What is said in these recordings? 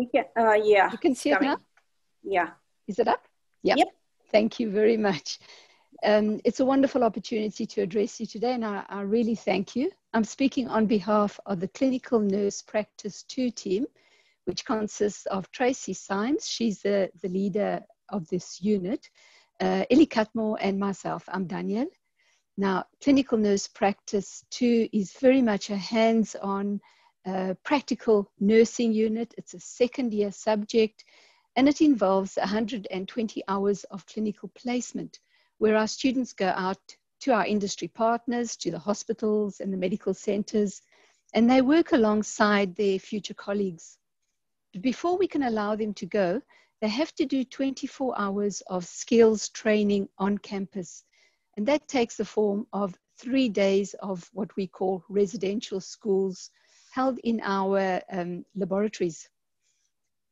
We can, uh, yeah. You can see it now? Yeah. Is it up? Yep. Yep. Thank you very much. Um, it's a wonderful opportunity to address you today, and I, I, really thank you. I'm speaking on behalf of the Clinical Nurse Practice 2 team, which consists of Tracey Simes, she's the, the leader of this unit, uh, Ellie Cutmore, and myself, I'm Danielle. Now, Clinical Nurse Practice 2 is very much a hands on practical nursing unit. It's a second year subject, and it involves 120 hours of clinical placement where our students go out to our industry partners, to the hospitals and the medical centers, and they work alongside their future colleagues. But before we can allow them to go, they have to do 24 hours of skills training on campus. And that takes the form of three days of what we call residential schools held in our um, laboratories.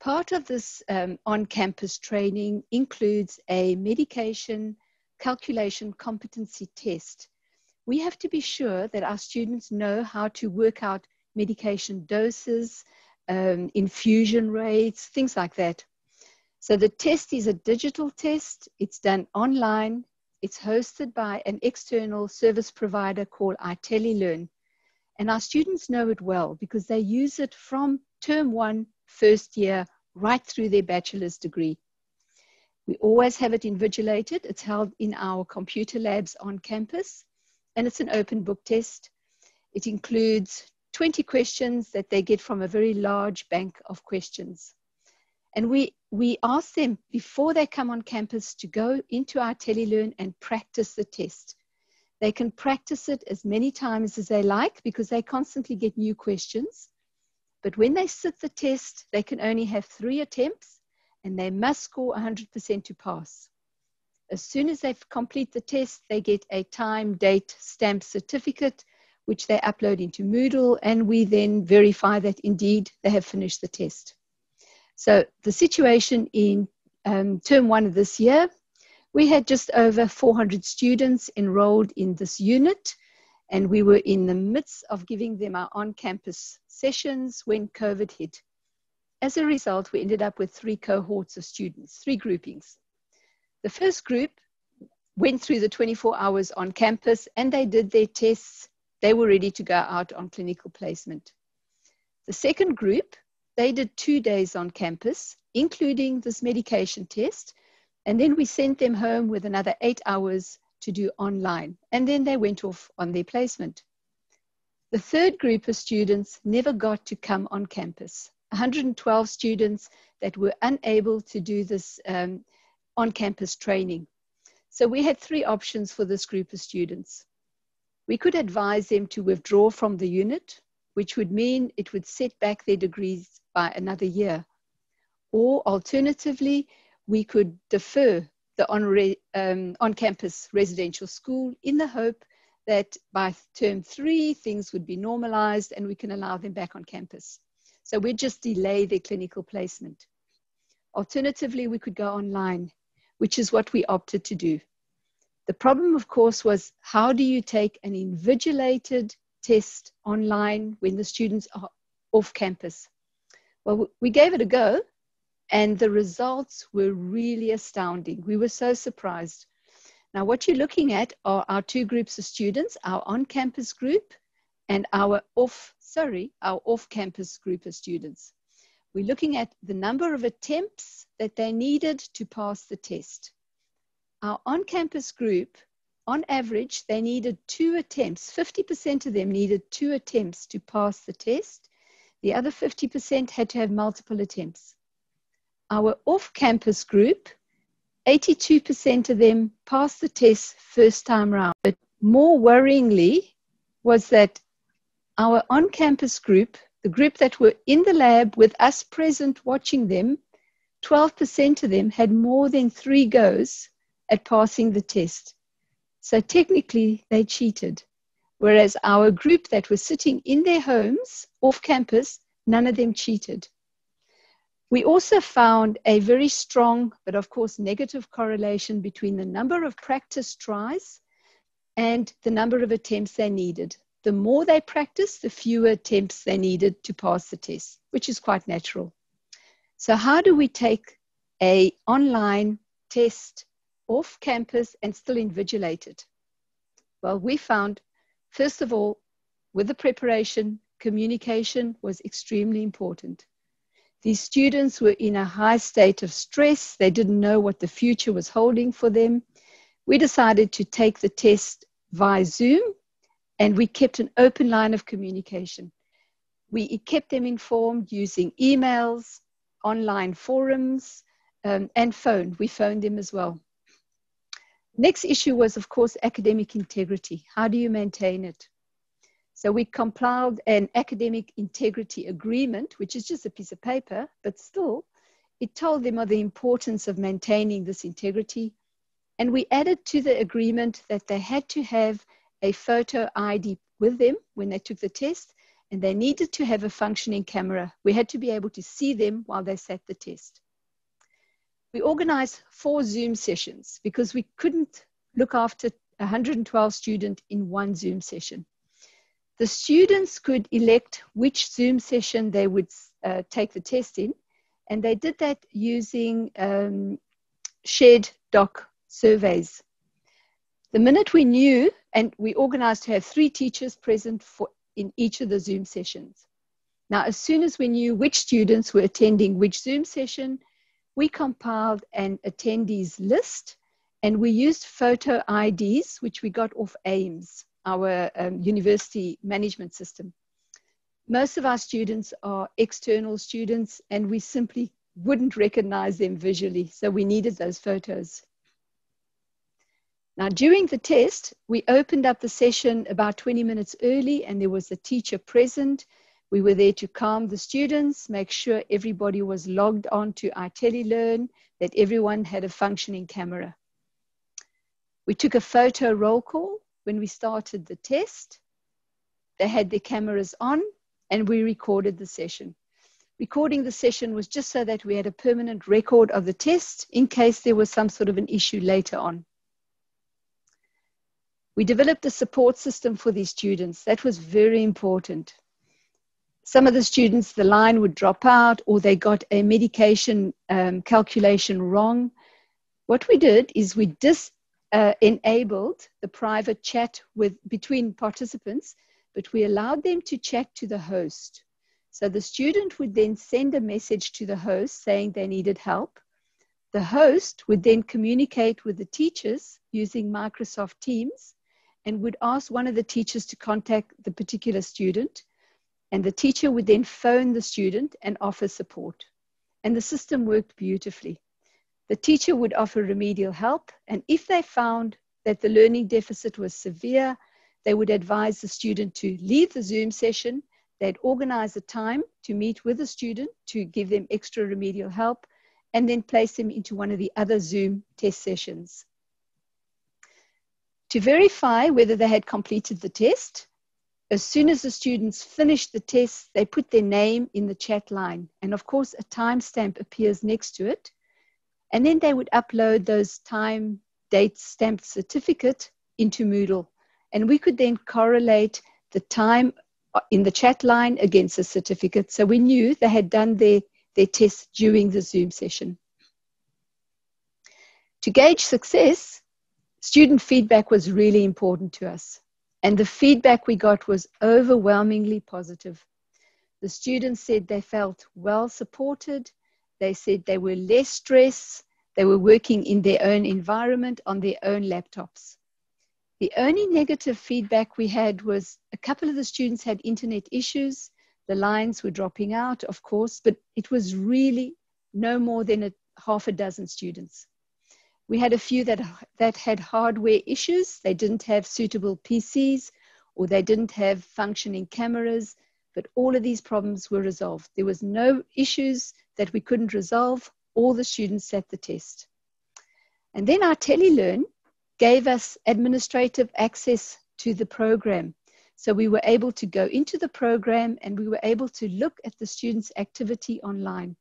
Part of this um, on campus training includes a medication calculation competency test, we have to be sure that our students know how to work out medication doses, um, infusion rates, things like that. So the test is a digital test. It's done online. It's hosted by an external service provider called ItelliLearn. And our students know it well because they use it from term one, first year, right through their bachelor's degree. We always have it invigilated. It's held in our computer labs on campus, and it's an open book test. It includes 20 questions that they get from a very large bank of questions. And we, we ask them before they come on campus to go into our TeleLearn and practice the test. They can practice it as many times as they like because they constantly get new questions. But when they sit the test, they can only have three attempts and they must score 100% to pass. As soon as they complete the test, they get a time, date, stamp certificate, which they upload into Moodle, and we then verify that indeed they have finished the test. So the situation in um, term one of this year, we had just over 400 students enrolled in this unit, and we were in the midst of giving them our on-campus sessions when COVID hit. As a result, we ended up with three cohorts of students, three groupings. The first group went through the 24 hours on campus and they did their tests. They were ready to go out on clinical placement. The second group, they did two days on campus, including this medication test. And then we sent them home with another eight hours to do online. And then they went off on their placement. The third group of students never got to come on campus. 112 students that were unable to do this um, on-campus training. So we had three options for this group of students. We could advise them to withdraw from the unit, which would mean it would set back their degrees by another year. Or alternatively, we could defer the on, um, on-campus residential school in the hope that by term three, things would be normalized and we can allow them back on campus. So we just delay their clinical placement. Alternatively, we could go online, which is what we opted to do. The problem, of course, was how do you take an invigilated test online when the students are off campus? Well, we gave it a go, and the results were really astounding. We were so surprised. Now, what you're looking at are our two groups of students, our on campus group and our off, sorry, our off-campus group of students. We're looking at the number of attempts that they needed to pass the test. Our on-campus group, on average, they needed two attempts. 50% of them needed two attempts to pass the test. The other 50% had to have multiple attempts. Our off-campus group, 82% of them passed the test first time round. But more worryingly was that our on campus group, the group that were in the lab with us present watching them, 12% of them had more than three goes at passing the test. So technically, they cheated. Whereas our group that were sitting in their homes off campus, none of them cheated. We also found a very strong, but of course negative correlation between the number of practice tries and the number of attempts they needed the more they practiced, the fewer attempts they needed to pass the test, which is quite natural. So how do we take a online test off campus and still invigilate it? Well, we found, first of all, with the preparation, communication was extremely important. These students were in a high state of stress. They didn't know what the future was holding for them. We decided to take the test via Zoom and we kept an open line of communication. We kept them informed using emails, online forums, um, and phone. We phoned them as well. Next issue was, of course, academic integrity. How do you maintain it? So we compiled an academic integrity agreement, which is just a piece of paper, but still, it told them of the importance of maintaining this integrity. And we added to the agreement that they had to have a photo ID with them when they took the test, and they needed to have a functioning camera. We had to be able to see them while they sat the test. We organized four Zoom sessions because we couldn't look after 112 students in one Zoom session. The students could elect which Zoom session they would uh, take the test in, and they did that using um, shared doc surveys. The minute we knew, and we organized to have three teachers present for in each of the Zoom sessions. Now, as soon as we knew which students were attending which Zoom session, we compiled an attendees list and we used photo IDs, which we got off AIMS our um, university management system. Most of our students are external students and we simply wouldn't recognize them visually, so we needed those photos. Now, during the test, we opened up the session about 20 minutes early and there was a teacher present. We were there to calm the students, make sure everybody was logged on to iTellylearn, that everyone had a functioning camera. We took a photo roll call when we started the test, they had their cameras on and we recorded the session. Recording the session was just so that we had a permanent record of the test in case there was some sort of an issue later on. We developed a support system for these students. That was very important. Some of the students, the line would drop out or they got a medication um, calculation wrong. What we did is we dis uh, enabled the private chat with between participants, but we allowed them to chat to the host. So the student would then send a message to the host saying they needed help. The host would then communicate with the teachers using Microsoft Teams and would ask one of the teachers to contact the particular student. And the teacher would then phone the student and offer support. And the system worked beautifully. The teacher would offer remedial help, and if they found that the learning deficit was severe, they would advise the student to leave the Zoom session. They'd organize a time to meet with the student to give them extra remedial help, and then place them into one of the other Zoom test sessions. To verify whether they had completed the test, as soon as the students finished the test, they put their name in the chat line. And of course, a timestamp appears next to it. And then they would upload those time, date stamped certificate into Moodle. And we could then correlate the time uh, in the chat line against the certificate. So we knew they had done their, their test during the Zoom session. To gauge success, student feedback was really important to us. And the feedback we got was overwhelmingly positive. The students said they felt well supported, they said they were less stressed. They were working in their own environment on their own laptops. The only negative feedback we had was a couple of the students had internet issues. The lines were dropping out, of course, but it was really no more than a half a dozen students. We had a few that, that had hardware issues. They didn't have suitable PCs or they didn't have functioning cameras, but all of these problems were resolved. There was no issues that we couldn't resolve, all the students sat the test. And then iTellylearn gave us administrative access to the program. So we were able to go into the program and we were able to look at the students' activity online.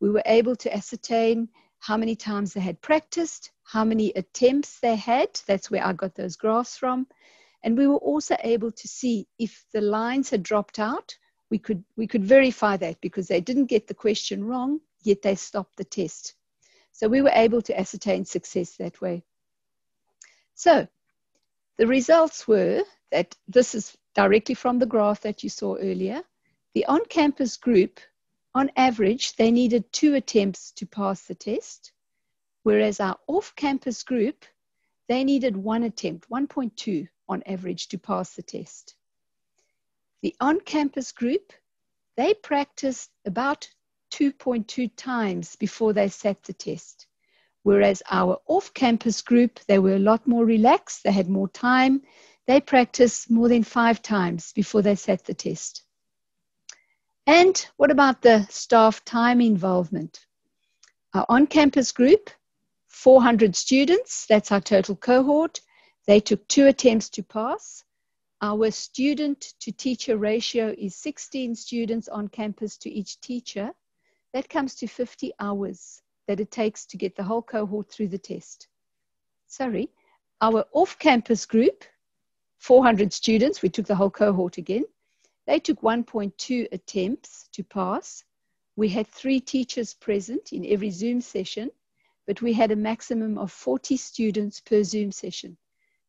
We were able to ascertain how many times they had practiced, how many attempts they had. That's where I got those graphs from. And we were also able to see if the lines had dropped out we could we could verify that because they didn't get the question wrong yet they stopped the test. So we were able to ascertain success that way. So the results were that this is directly from the graph that you saw earlier. The on campus group, on average, they needed two attempts to pass the test, whereas our off campus group, they needed one attempt, 1.2 on average, to pass the test. The on campus group, they practiced about 2.2 times before they sat the test. Whereas our off campus group, they were a lot more relaxed, they had more time, they practiced more than five times before they sat the test. And what about the staff time involvement? Our on campus group, 400 students, that's our total cohort. They took two attempts to pass. Our student to teacher ratio is 16 students on campus to each teacher. That comes to 50 hours that it takes to get the whole cohort through the test. Sorry, our off campus group, 400 students, we took the whole cohort again. They took 1.2 attempts to pass. We had three teachers present in every Zoom session, but we had a maximum of 40 students per Zoom session.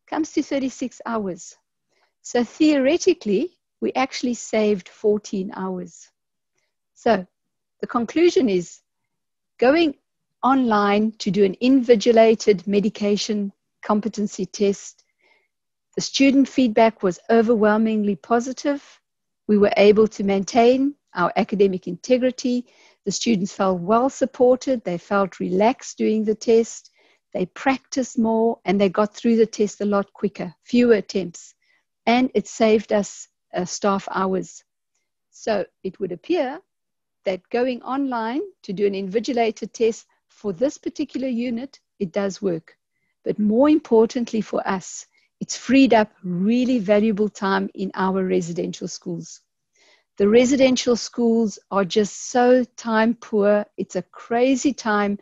Comes to 36 hours. So theoretically, we actually saved 14 hours. So the conclusion is going online to do an invigilated medication competency test the student feedback was overwhelmingly positive. We were able to maintain our academic integrity. The students felt well supported. They felt relaxed doing the test. They practiced more and they got through the test a lot quicker, fewer attempts. And it saved us uh, staff hours. So it would appear that going online to do an invigilated test for this particular unit, it does work. But more importantly for us, it's freed up really valuable time in our residential schools. The residential schools are just so time poor. It's a crazy time.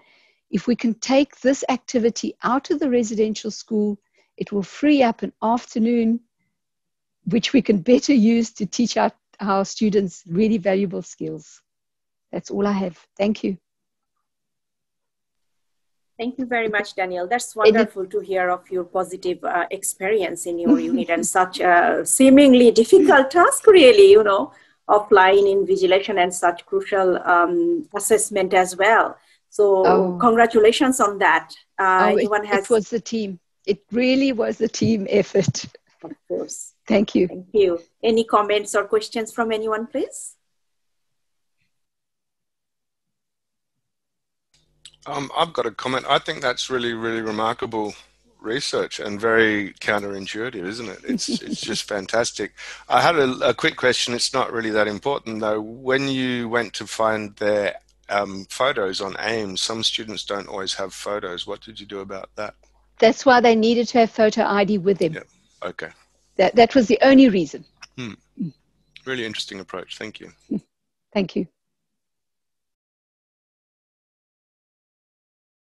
If we can take this activity out of the residential school, it will free up an afternoon, which we can better use to teach our, our students really valuable skills. That's all I have. Thank you. Thank you very much, Danielle. That's wonderful to hear of your positive uh, experience in your unit and such a seemingly difficult task, really, you know, applying invigilation and such crucial um, assessment as well. So, oh. congratulations on that. Uh, oh, it, has... it was the team. It really was a team effort. Of course. Thank you. Thank you. Any comments or questions from anyone, please? Um, I've got a comment. I think that's really, really remarkable research and very counterintuitive, isn't it? It's it's just fantastic. I had a, a, quick question. It's not really that important though. When you went to find their um, photos on AIMS, some students don't always have photos. What did you do about that? That's why they needed to have photo ID with them. Yeah. Okay. That that was the only reason. Hmm. Really interesting approach. Thank you. Thank you.